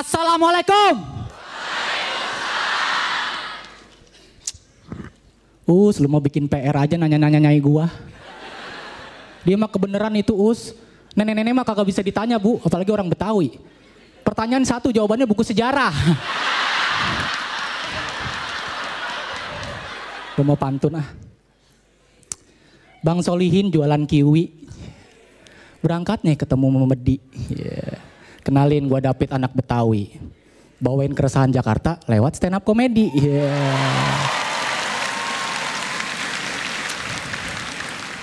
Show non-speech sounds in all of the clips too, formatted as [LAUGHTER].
Assalamualaikum. Us, lu mau bikin PR aja nanya-nanya nyai gua. Dia mah kebenaran itu Us. Nenek-nenek mah kagak bisa ditanya bu, apalagi orang Betawi. Pertanyaan satu, jawabannya buku sejarah. Gue mau pantun ah. Bang Solihin jualan kiwi. Berangkat nih ketemu Memedi. Yeah. Kenalin gue David anak Betawi. Bawain keresahan Jakarta lewat stand up komedi. Yeah.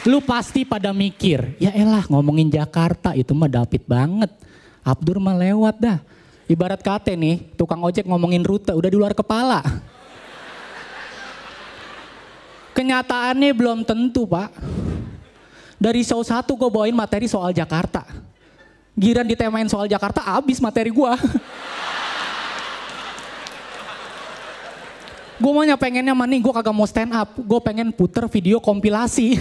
Lu pasti pada mikir, ya elah ngomongin Jakarta itu mah David banget. Abdur mah lewat dah. Ibarat kate nih, tukang ojek ngomongin rute udah di luar kepala. Kenyataannya belum tentu pak. Dari show satu gue bawain materi soal Jakarta. Giran ditemain soal Jakarta, abis materi gue. gue maunya pengennya mana gue kagak mau stand up. Gue pengen puter video kompilasi.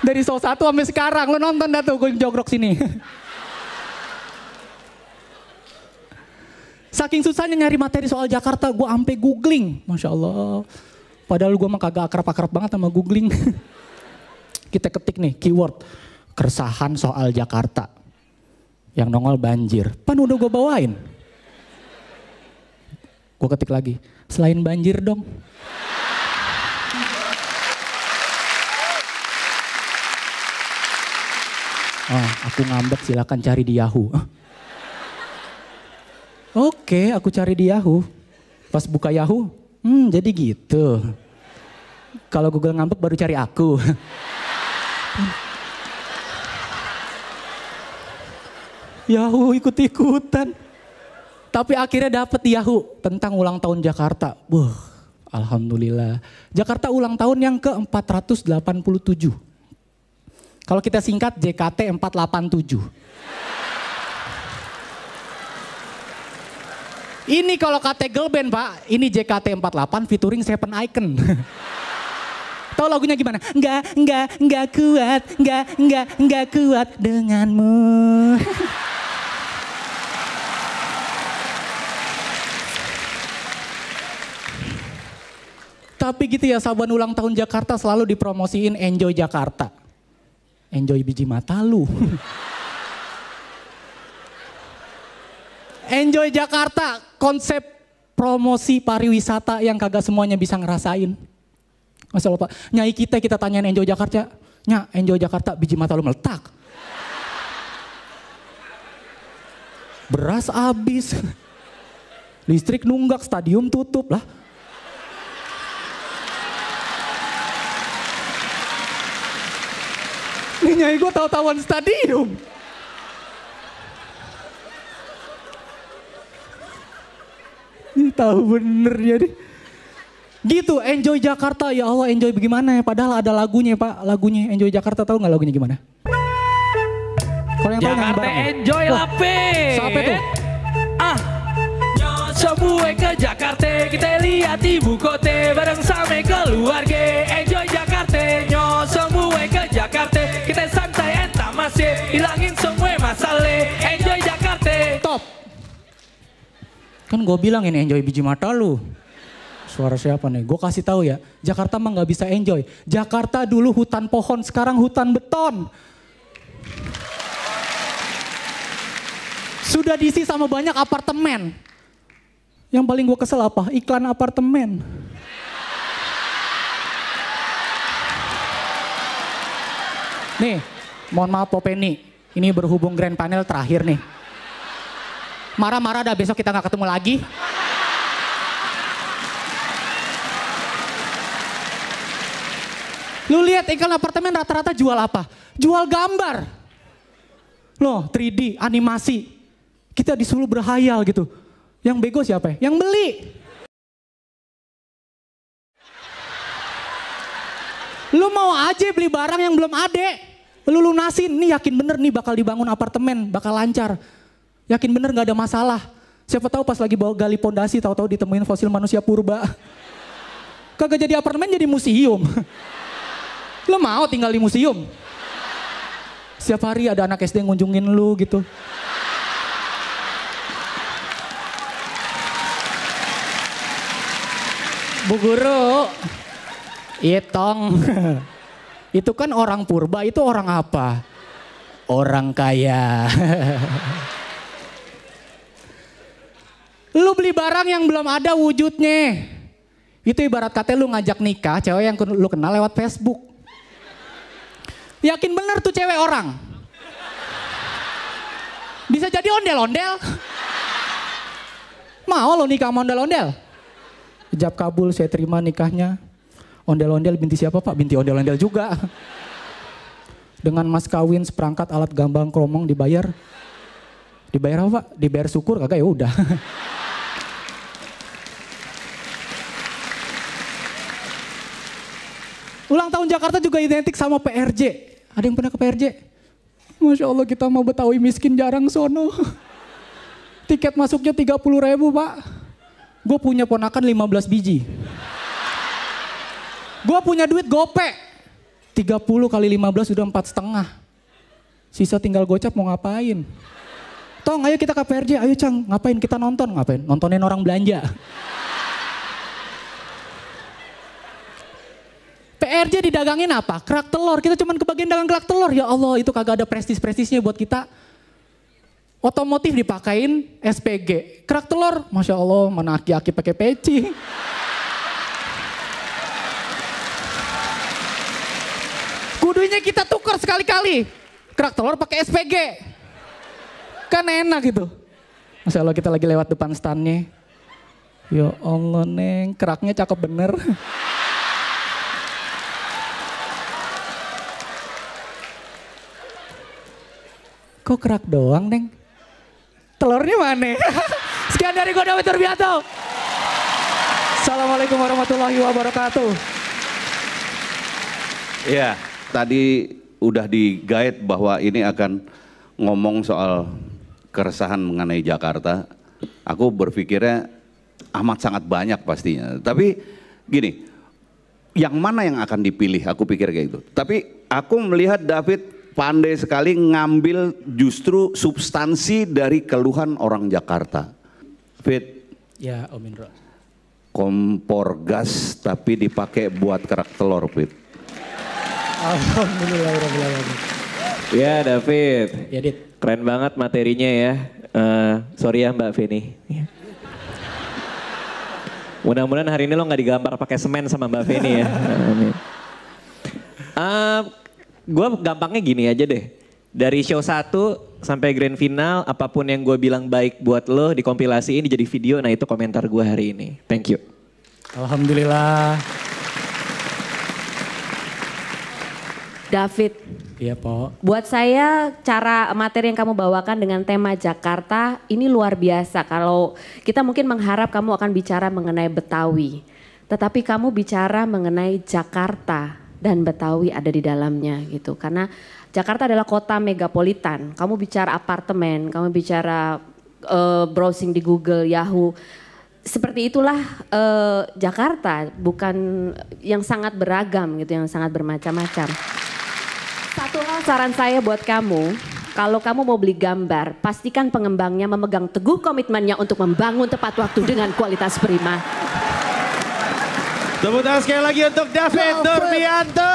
Dari show satu sampai sekarang, lo nonton dah tuh gue jogrok sini. Saking susahnya nyari materi soal Jakarta, gue ampe googling. Masya Allah. Padahal gue mah kagak akrab-akrab banget sama googling. Kita ketik nih keyword keresahan soal Jakarta. Yang nongol banjir. Pan udah gue bawain. Gue ketik lagi, selain banjir dong. Oh, aku ngambek silakan cari di Yahoo. Oke, aku cari di Yahoo. Pas buka Yahoo, hmm jadi gitu. Kalau Google ngambek baru cari aku. Yahoo ikut-ikutan. Tapi akhirnya dapet Yahoo tentang ulang tahun Jakarta. Wah, Alhamdulillah. Jakarta ulang tahun yang ke-487. Kalau kita singkat JKT 487. Ini kalau kata girl band pak, ini JKT 48 featuring Seven Icon. [LAUGHS] Tahu lagunya gimana? Enggak, enggak, enggak kuat, enggak, enggak, enggak kuat denganmu. [LAUGHS] Tapi gitu ya, saban ulang tahun Jakarta selalu dipromosiin Enjoy Jakarta enjoy biji mata lu. [LAUGHS] enjoy Jakarta, konsep promosi pariwisata yang kagak semuanya bisa ngerasain. Masa lupa, nyai kita kita tanyain enjoy Jakarta, nya enjoy Jakarta biji mata lu meletak. Beras habis, listrik nunggak, stadium tutup lah. Nyai gue tahu-tahuan stadium. Ini tahu bener ya deh. Gitu, enjoy Jakarta ya Allah enjoy bagaimana ya. Padahal ada lagunya pak, lagunya enjoy Jakarta tahu nggak lagunya gimana? Kalau yang Jakarta tahu enjoy lape. Siapa tuh? Ah, semua ke Jakarta kita lihat ibu kota bareng sama keluarga enjoy kan gue bilang ini enjoy biji mata lu suara siapa nih gue kasih tahu ya Jakarta mah nggak bisa enjoy Jakarta dulu hutan pohon sekarang hutan beton sudah diisi sama banyak apartemen yang paling gue kesel apa? Iklan apartemen. Nih, mohon maaf Popeni, ini berhubung grand panel terakhir nih. Marah-marah dah besok kita nggak ketemu lagi. Lu lihat iklan apartemen rata-rata jual apa? Jual gambar. Loh, 3D, animasi. Kita disuruh berhayal gitu yang bego siapa ya? Yang beli. Lu mau aja beli barang yang belum ada. Lu lunasin, nih yakin bener nih bakal dibangun apartemen, bakal lancar. Yakin bener nggak ada masalah. Siapa tahu pas lagi bawa gali pondasi tahu-tahu ditemuin fosil manusia purba. [LAUGHS] Kagak jadi apartemen jadi museum. [LAUGHS] Lo mau tinggal di museum? Setiap hari ada anak SD ngunjungin lu gitu. [LAUGHS] Bu Guru, iya, Itong, itu kan orang purba, itu orang apa? Orang kaya lu beli barang yang belum ada wujudnya. Itu ibarat kata lu ngajak nikah cewek yang lu kenal lewat Facebook. Yakin bener tuh cewek orang. Bisa jadi ondel-ondel. Mau lo nikah sama ondel-ondel? Ijab kabul saya terima nikahnya. Ondel-ondel binti siapa pak? Binti ondel-ondel juga. Dengan mas kawin seperangkat alat gambang kromong dibayar. Dibayar apa pak? Dibayar syukur kagak ya udah. Ulang tahun Jakarta juga identik sama PRJ. Ada yang pernah ke PRJ? Masya Allah kita mau Betawi miskin jarang sono. [LAUGHS] Tiket masuknya 30 ribu pak. Gue punya ponakan 15 biji. Gue punya duit gope. 30 kali 15 udah empat setengah. Sisa tinggal gocap mau ngapain. Tong ayo kita ke PRJ, ayo Cang ngapain kita nonton, ngapain? Nontonin orang belanja. PRJ didagangin apa? Kerak telur. Kita cuma kebagian dagang kerak telur. Ya Allah itu kagak ada prestis-prestisnya buat kita. Otomotif dipakein SPG. Kerak telur, Masya Allah mana aki-aki pakai peci. Kudunya kita tukar sekali-kali. Kerak telur pakai SPG. Kan enak gitu. Masya Allah kita lagi lewat depan standnya. Ya Allah neng, keraknya cakep bener. Kok kerak doang, Neng? Telurnya mana? [LAUGHS] Sekian dari gue David Turbianto. Assalamualaikum warahmatullahi wabarakatuh. Ya, tadi udah di guide bahwa ini akan ngomong soal keresahan mengenai Jakarta. Aku berpikirnya amat sangat banyak pastinya. Tapi gini, yang mana yang akan dipilih? Aku pikir kayak gitu. Tapi aku melihat David pandai sekali ngambil justru substansi dari keluhan orang Jakarta. Fit. Ya, Om Indro. Kompor gas tapi dipakai buat kerak telur, Fit. Alhamdulillah. Ya David. Ya, Dit. Keren banget materinya ya. Uh, sorry ya Mbak Feni. Mudah-mudahan hari ini lo nggak digambar pakai semen sama Mbak Feni ya. Uh, gue gampangnya gini aja deh. Dari show 1 sampai grand final, apa pun yang gue bilang baik buat lo di kompilasi ini jadi video, nah itu komentar gue hari ini. Thank you. Alhamdulillah. David. Iya, Po. Buat saya cara materi yang kamu bawakan dengan tema Jakarta ini luar biasa. Kalau kita mungkin mengharap kamu akan bicara mengenai Betawi. Tetapi kamu bicara mengenai Jakarta dan Betawi ada di dalamnya gitu. Karena Jakarta adalah kota megapolitan. Kamu bicara apartemen, kamu bicara uh, browsing di Google, Yahoo. Seperti itulah uh, Jakarta, bukan yang sangat beragam gitu, yang sangat bermacam-macam. Satu hal saran saya buat kamu, kalau kamu mau beli gambar, pastikan pengembangnya memegang teguh komitmennya untuk membangun tepat waktu dengan kualitas prima. Tepuk tangan sekali lagi untuk David Nurbianto.